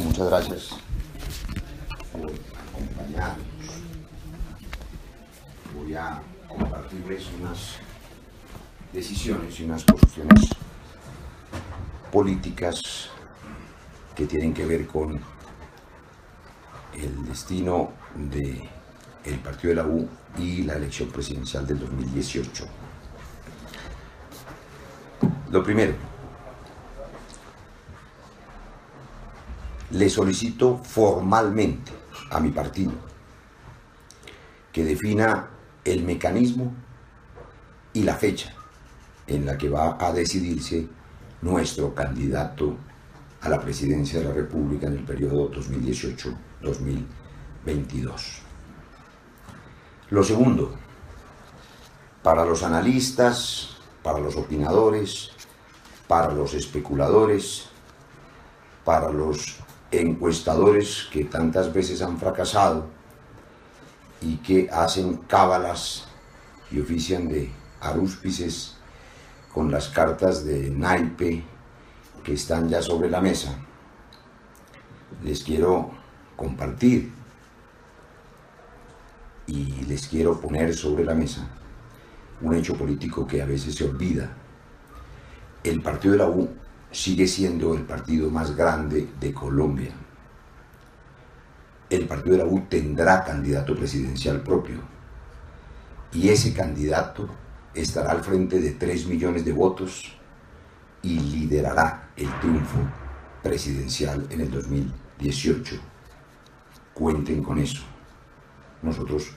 muchas gracias por acompañarnos. Voy a compartirles unas decisiones y unas posiciones políticas que tienen que ver con el destino el partido de la U y la elección presidencial del 2018. Lo primero, le solicito formalmente a mi partido que defina el mecanismo y la fecha en la que va a decidirse nuestro candidato a la presidencia de la República en el periodo 2018-2022. Lo segundo, para los analistas, para los opinadores, para los especuladores, para los encuestadores que tantas veces han fracasado y que hacen cábalas y ofician de arúspices con las cartas de naipe que están ya sobre la mesa. Les quiero compartir y les quiero poner sobre la mesa un hecho político que a veces se olvida. El partido de la U sigue siendo el partido más grande de Colombia. El partido de la U tendrá candidato presidencial propio y ese candidato estará al frente de 3 millones de votos y liderará el triunfo presidencial en el 2018. Cuenten con eso. Nosotros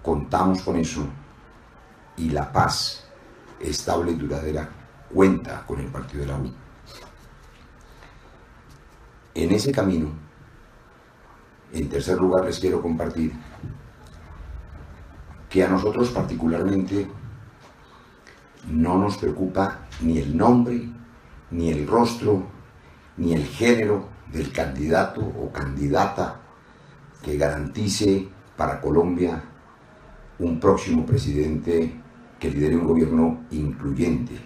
contamos con eso y la paz estable y duradera cuenta con el partido de la U. En ese camino, en tercer lugar, les quiero compartir que a nosotros particularmente no nos preocupa ni el nombre, ni el rostro, ni el género del candidato o candidata que garantice para Colombia un próximo presidente que lidere un gobierno incluyente,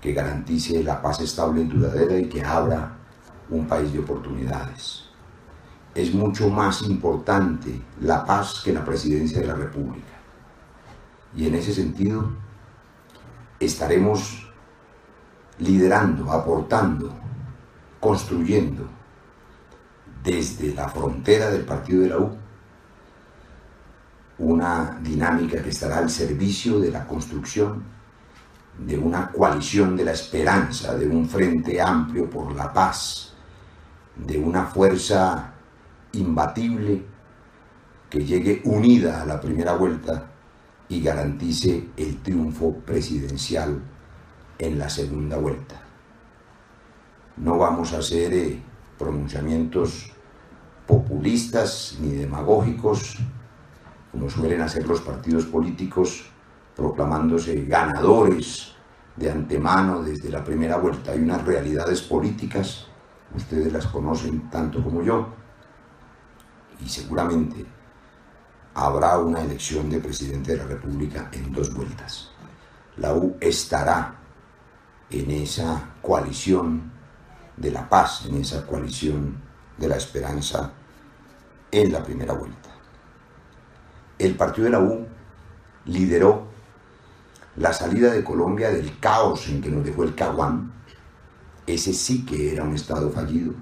que garantice la paz estable y duradera y que abra un país de oportunidades. Es mucho más importante la paz que la presidencia de la República. Y en ese sentido estaremos liderando, aportando, construyendo desde la frontera del partido de la U una dinámica que estará al servicio de la construcción de una coalición de la esperanza, de un frente amplio por la paz, de una fuerza imbatible que llegue unida a la primera vuelta y garantice el triunfo presidencial en la segunda vuelta. No vamos a hacer eh, pronunciamientos populistas ni demagógicos, como suelen hacer los partidos políticos, proclamándose ganadores de antemano desde la primera vuelta. Hay unas realidades políticas ustedes las conocen tanto como yo, y seguramente habrá una elección de presidente de la República en dos vueltas. La U estará en esa coalición de la paz, en esa coalición de la esperanza en la primera vuelta. El partido de la U lideró la salida de Colombia del caos en que nos dejó el Caguán, ese sí que era un Estado fallido,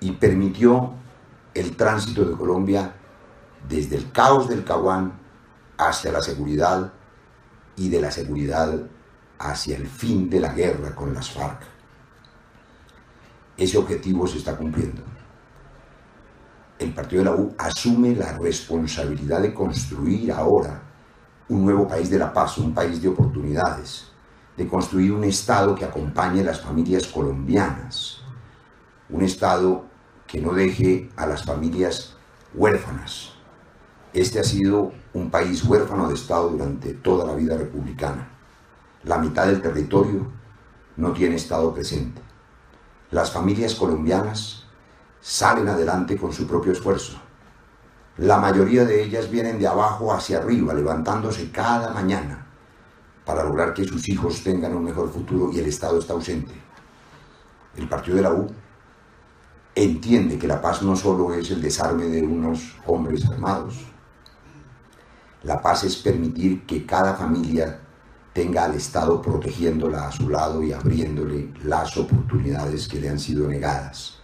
y permitió el tránsito de Colombia desde el caos del Caguán hacia la seguridad y de la seguridad hacia el fin de la guerra con las FARC. Ese objetivo se está cumpliendo. El partido de la U asume la responsabilidad de construir ahora un nuevo país de la paz, un país de oportunidades, de construir un Estado que acompañe a las familias colombianas, un Estado que no deje a las familias huérfanas. Este ha sido un país huérfano de Estado durante toda la vida republicana. La mitad del territorio no tiene Estado presente. Las familias colombianas salen adelante con su propio esfuerzo. La mayoría de ellas vienen de abajo hacia arriba, levantándose cada mañana para lograr que sus hijos tengan un mejor futuro y el Estado está ausente. El partido de la U entiende que la paz no solo es el desarme de unos hombres armados, la paz es permitir que cada familia tenga al Estado protegiéndola a su lado y abriéndole las oportunidades que le han sido negadas.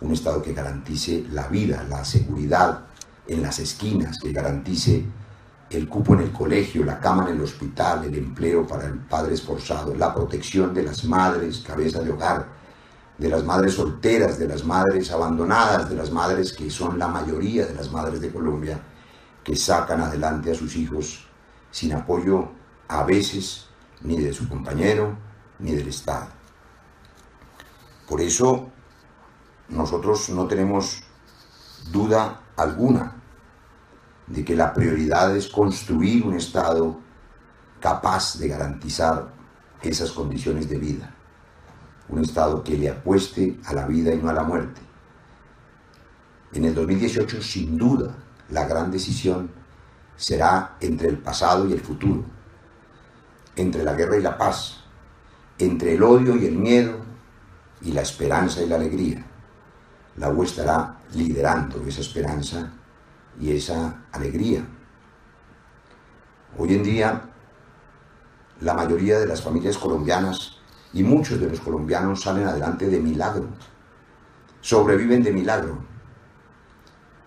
Un Estado que garantice la vida, la seguridad en las esquinas, que garantice el cupo en el colegio, la cama en el hospital, el empleo para el padre esforzado, la protección de las madres, cabeza de hogar, de las madres solteras, de las madres abandonadas, de las madres que son la mayoría de las madres de Colombia, que sacan adelante a sus hijos sin apoyo a veces ni de su compañero ni del Estado. Por eso nosotros no tenemos duda alguna de que la prioridad es construir un Estado capaz de garantizar esas condiciones de vida. Un Estado que le apueste a la vida y no a la muerte. En el 2018, sin duda, la gran decisión será entre el pasado y el futuro, entre la guerra y la paz, entre el odio y el miedo y la esperanza y la alegría. La U estará liderando esa esperanza y esa alegría. Hoy en día, la mayoría de las familias colombianas y muchos de los colombianos salen adelante de milagro, sobreviven de milagro,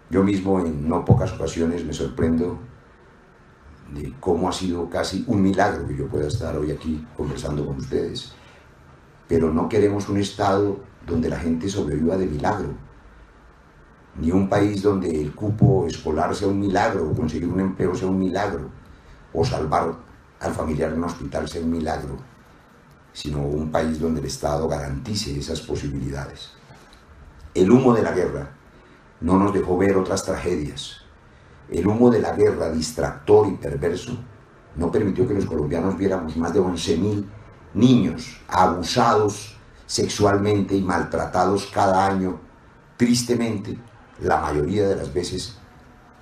yo mismo en no pocas ocasiones me sorprendo de cómo ha sido casi un milagro que yo pueda estar hoy aquí conversando con ustedes. Pero no queremos un Estado donde la gente sobreviva de milagro, ni un país donde el cupo escolar sea un milagro, o conseguir un empleo sea un milagro, o salvar al familiar en un hospital sea un milagro, sino un país donde el Estado garantice esas posibilidades. El humo de la guerra no nos dejó ver otras tragedias. El humo de la guerra, distractor y perverso, no permitió que los colombianos viéramos más de 11.000 niños abusados sexualmente y maltratados cada año, tristemente, la mayoría de las veces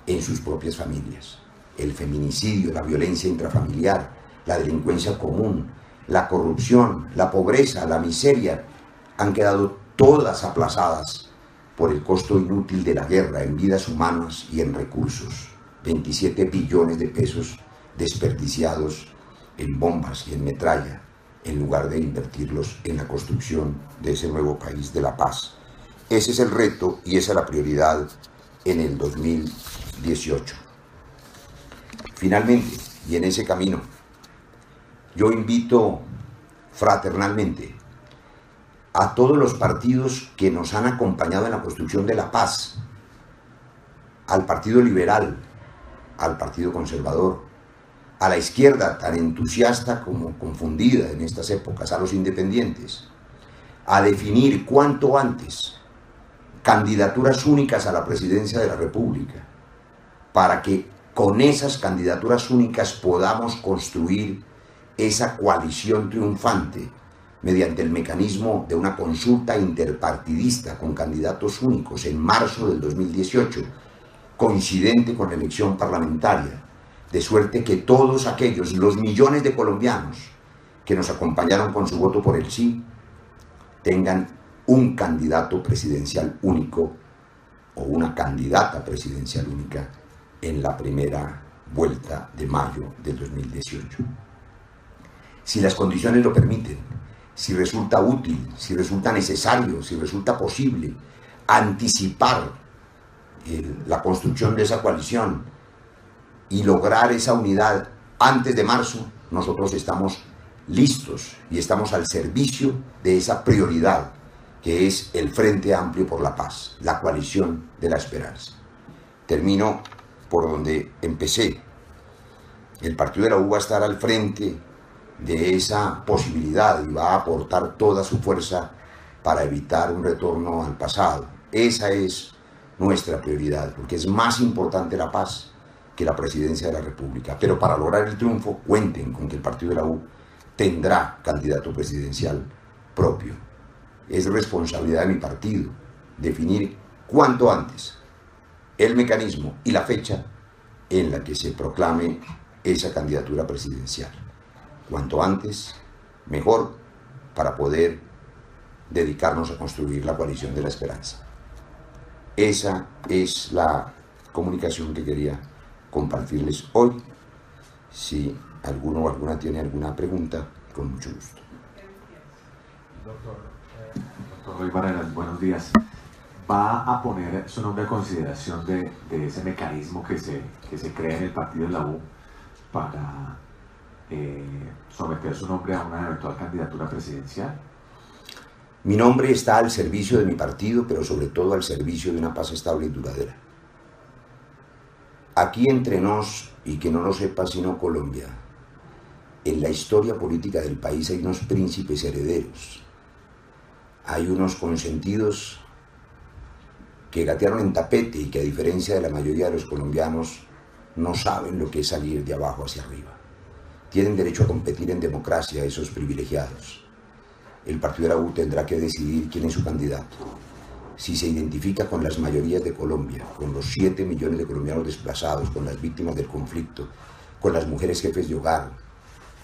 en sus propias familias. El feminicidio, la violencia intrafamiliar, la delincuencia común, la corrupción, la pobreza, la miseria, han quedado todas aplazadas por el costo inútil de la guerra en vidas humanas y en recursos. 27 billones de pesos desperdiciados en bombas y en metralla, en lugar de invertirlos en la construcción de ese nuevo país de la paz. Ese es el reto y esa es la prioridad en el 2018. Finalmente, y en ese camino, yo invito fraternalmente a todos los partidos que nos han acompañado en la construcción de la paz, al Partido Liberal, al Partido Conservador, a la izquierda tan entusiasta como confundida en estas épocas, a los independientes, a definir cuanto antes candidaturas únicas a la presidencia de la República, para que con esas candidaturas únicas podamos construir esa coalición triunfante mediante el mecanismo de una consulta interpartidista con candidatos únicos en marzo del 2018, coincidente con la elección parlamentaria, de suerte que todos aquellos, los millones de colombianos que nos acompañaron con su voto por el sí, tengan un candidato presidencial único o una candidata presidencial única en la primera vuelta de mayo del 2018. Si las condiciones lo permiten, si resulta útil, si resulta necesario, si resulta posible anticipar la construcción de esa coalición y lograr esa unidad antes de marzo, nosotros estamos listos y estamos al servicio de esa prioridad que es el Frente Amplio por la Paz, la coalición de la esperanza. Termino por donde empecé. El Partido de la U va a estar al frente de esa posibilidad y va a aportar toda su fuerza para evitar un retorno al pasado. Esa es nuestra prioridad, porque es más importante la paz que la presidencia de la República. Pero para lograr el triunfo, cuenten con que el partido de la U tendrá candidato presidencial propio. Es responsabilidad de mi partido definir cuanto antes el mecanismo y la fecha en la que se proclame esa candidatura presidencial cuanto antes, mejor, para poder dedicarnos a construir la coalición de la esperanza. Esa es la comunicación que quería compartirles hoy. Si alguno o alguna tiene alguna pregunta, con mucho gusto. Doctor, Roy Barreras, buenos días. ¿Va a poner su nombre a consideración de, de, ese mecanismo que se, que se crea en el partido de la U para eh, someter su nombre a una eventual candidatura presidencial? Mi nombre está al servicio de mi partido, pero sobre todo al servicio de una paz estable y duradera. Aquí entre nos, y que no lo sepa sino Colombia, en la historia política del país hay unos príncipes herederos, hay unos consentidos que gatearon en tapete y que a diferencia de la mayoría de los colombianos no saben lo que es salir de abajo hacia arriba. Tienen derecho a competir en democracia esos privilegiados el partido de la U tendrá que decidir quién es su candidato. Si se identifica con las mayorías de Colombia, con los 7 millones de colombianos desplazados, con las víctimas del conflicto, con las mujeres jefes de hogar,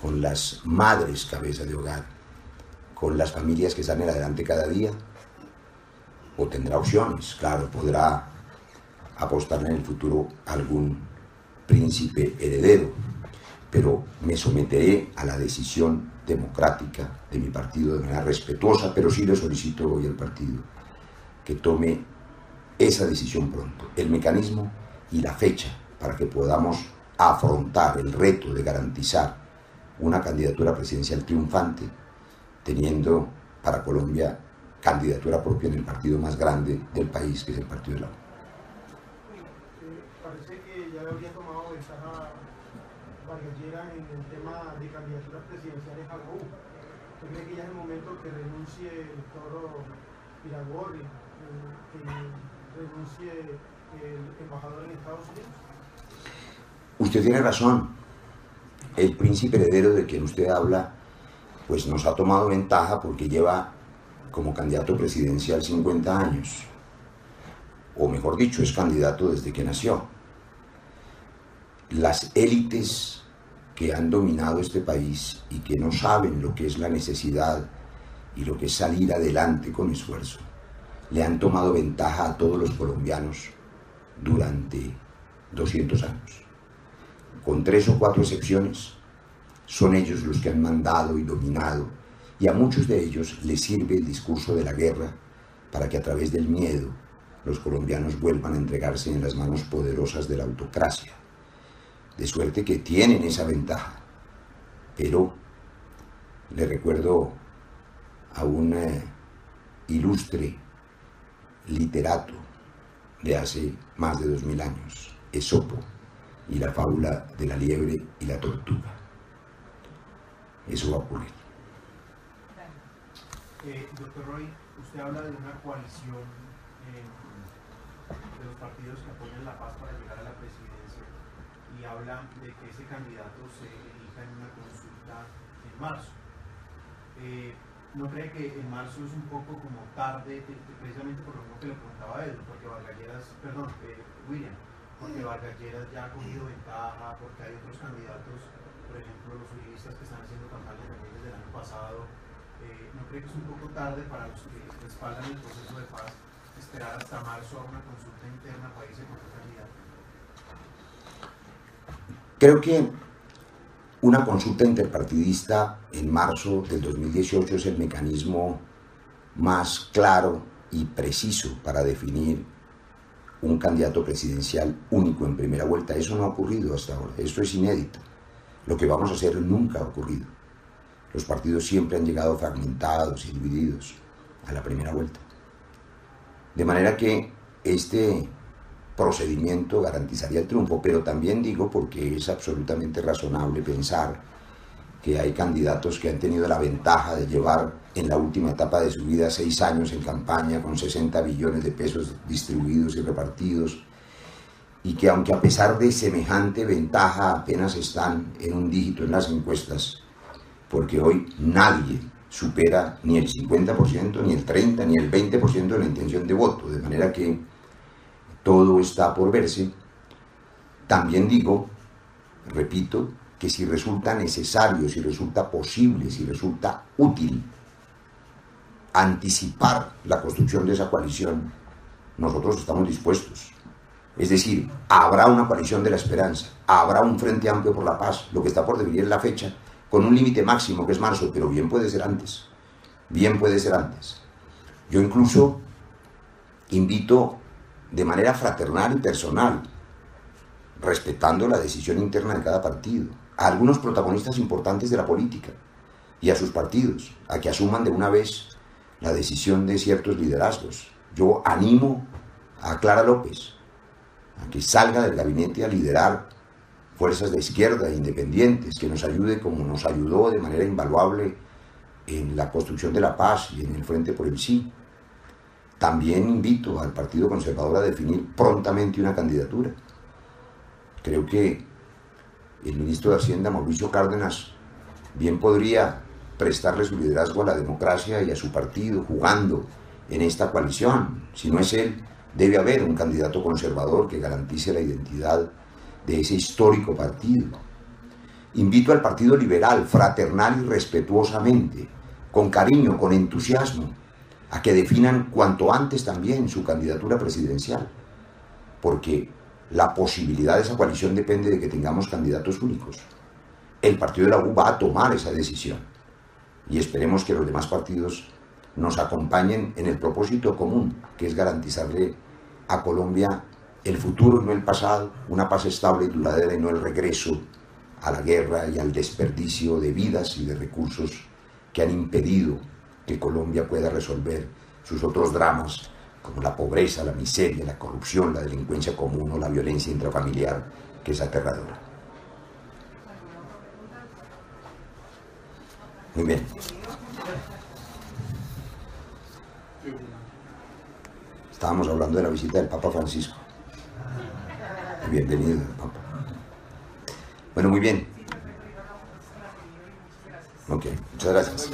con las madres cabeza de hogar, con las familias que salen adelante cada día, o tendrá opciones, claro, podrá apostar en el futuro algún príncipe heredero, pero me someteré a la decisión democrática de mi partido de manera respetuosa, pero sí le solicito hoy al partido que tome esa decisión pronto, el mecanismo y la fecha para que podamos afrontar el reto de garantizar una candidatura presidencial triunfante, teniendo para Colombia candidatura propia en el partido más grande del país, que es el Partido de la U. Parece que ya habría tomado ventaja Vargallera en el tema de candidaturas presidenciales a la U. ¿Usted cree que ya es el momento que renuncie el toro Iragorri, que renuncie el embajador en Estados Unidos? Usted tiene razón. El príncipe heredero de quien usted habla, pues nos ha tomado ventaja porque lleva como candidato presidencial 50 años. O mejor dicho, es candidato desde que nació. Las élites que han dominado este país y que no saben lo que es la necesidad y lo que es salir adelante con esfuerzo, le han tomado ventaja a todos los colombianos durante 200 años. Con tres o cuatro excepciones, son ellos los que han mandado y dominado, y a muchos de ellos les sirve el discurso de la guerra para que a través del miedo los colombianos vuelvan a entregarse en las manos poderosas de la autocracia de suerte que tienen esa ventaja. Pero le recuerdo a un eh, ilustre literato de hace más de dos mil años, Esopo, y la fábula de la liebre y la tortuga. Eso va a ocurrir. Eh, doctor Roy, usted habla de una coalición eh, de los partidos que apoyan la paz para llegar a la presidencia y habla de que ese candidato se elija en una consulta en marzo. Eh, ¿No cree que en marzo es un poco como tarde, precisamente por lo mismo que le preguntaba a él, porque Vargalleras, perdón, William, porque Vargalleras ya ha cogido ventaja, porque hay otros candidatos, por ejemplo, los uribistas que están haciendo campaña también desde el año pasado. Eh, ¿No cree que es un poco tarde para los que respaldan el proceso de paz esperar hasta marzo a una consulta interna con el candidato? Creo que una consulta interpartidista en marzo del 2018 es el mecanismo más claro y preciso para definir un candidato presidencial único en primera vuelta. Eso no ha ocurrido hasta ahora, esto es inédito. Lo que vamos a hacer nunca ha ocurrido. Los partidos siempre han llegado fragmentados y divididos a la primera vuelta. De manera que este procedimiento garantizaría el triunfo, pero también digo porque es absolutamente razonable pensar que hay candidatos que han tenido la ventaja de llevar en la última etapa de su vida seis años en campaña con 60 billones de pesos distribuidos y repartidos y que aunque a pesar de semejante ventaja apenas están en un dígito en las encuestas, porque hoy nadie supera ni el 50%, ni el 30%, ni el 20% de la intención de voto, de manera que todo está por verse. También digo, repito, que si resulta necesario, si resulta posible, si resulta útil anticipar la construcción de esa coalición, nosotros estamos dispuestos. Es decir, habrá una coalición de la esperanza, habrá un frente amplio por la paz, lo que está por definir la fecha, con un límite máximo que es marzo, pero bien puede ser antes, bien puede ser antes. Yo incluso invito de manera fraternal y personal, respetando la decisión interna de cada partido, a algunos protagonistas importantes de la política y a sus partidos, a que asuman de una vez la decisión de ciertos liderazgos. Yo animo a Clara López a que salga del gabinete a liderar fuerzas de izquierda independientes, que nos ayude como nos ayudó de manera invaluable en la construcción de la paz y en el Frente por el Sí. También invito al Partido Conservador a definir prontamente una candidatura. Creo que el ministro de Hacienda, Mauricio Cárdenas, bien podría prestarle su liderazgo a la democracia y a su partido jugando en esta coalición. Si no es él, debe haber un candidato conservador que garantice la identidad de ese histórico partido. Invito al Partido Liberal, fraternal y respetuosamente, con cariño, con entusiasmo, a que definan cuanto antes también su candidatura presidencial, porque la posibilidad de esa coalición depende de que tengamos candidatos únicos. El partido de la U va a tomar esa decisión y esperemos que los demás partidos nos acompañen en el propósito común, que es garantizarle a Colombia el futuro, no el pasado, una paz estable y duradera y no el regreso a la guerra y al desperdicio de vidas y de recursos que han impedido que Colombia pueda resolver sus otros dramas, como la pobreza, la miseria, la corrupción, la delincuencia común o la violencia intrafamiliar, que es aterradora. Muy bien. Estábamos hablando de la visita del Papa Francisco. Bienvenido, Papa. Bueno, muy bien. Ok, muchas. Gracias.